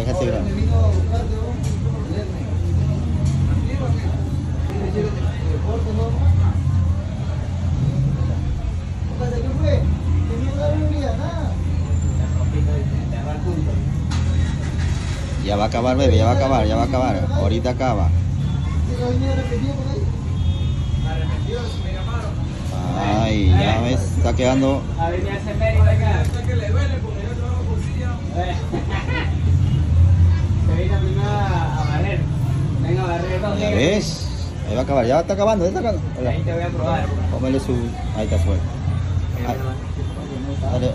Déjate grabar. Ya va a acabar, bebé, ya va a acabar, ya va a acabar. Ahorita acaba. Ay, ya ves, está quedando. A ver, me hace acá. Ves, ahí va a acabar, ya está acabando, ya está acabando. Ahí te voy a probar. Póngale su. Ahí está suelto. Dale.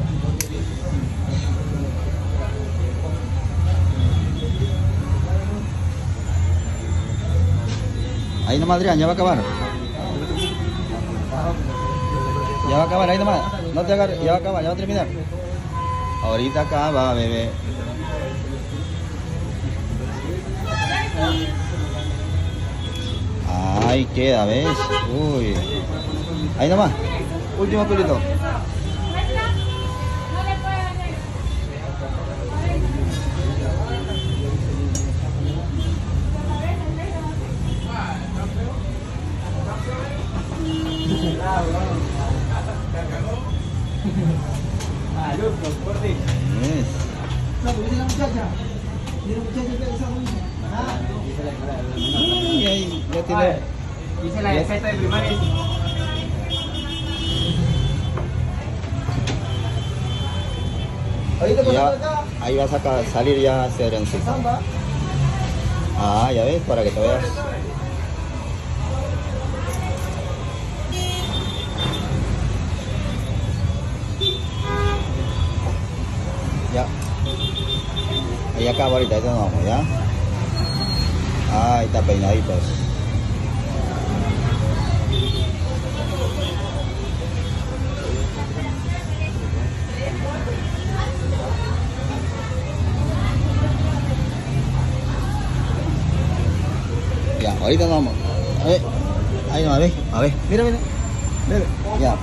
Ahí nomás, Adrián, ya va a acabar. Ya va a acabar, ahí nomás. No te agarres, ya va a acabar, ya va a terminar. Ahorita acaba, bebé. Ahí queda, ¿ves? Uy. Ahí nomás. Último pelito. Ya tiene. Hice la receta de primaria. Ya, ahí vas a salir ya hacia Adriancito. Ah, ya ves, para que te veas. Ya. Ahí acaba ahorita, ahorita nos vamos, ¿ya? Ah, ahí está peinaditos. Ya, ahorita nos vamos. A ver, ahí nomás, ve, a ver, mira, mira. Mira, ya.